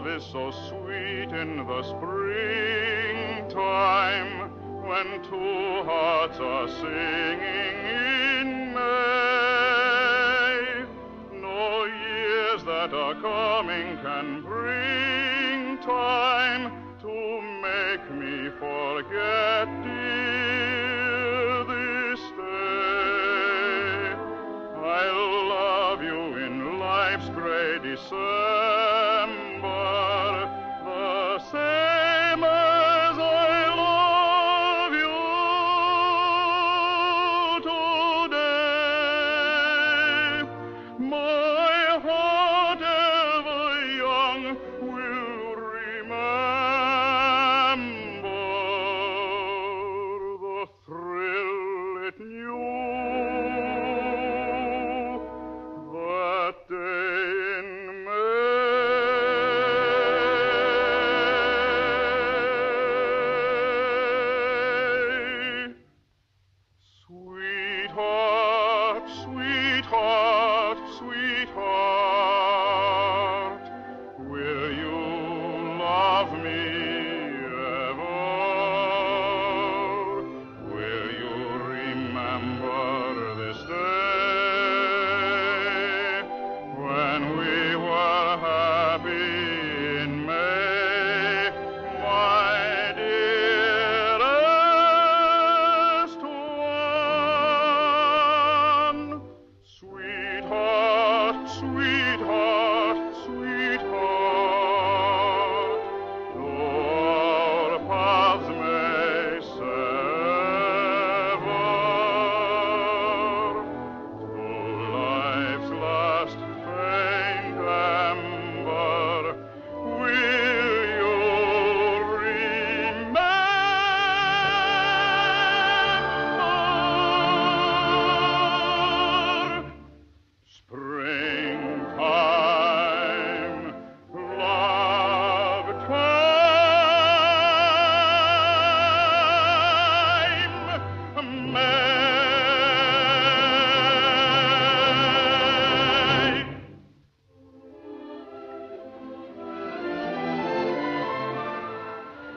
love is so sweet in the springtime when two hearts are singing in May. No years that are coming can bring time to make me forget, dear, this day. I love you in life's gray December, today. sweetheart, will you love me?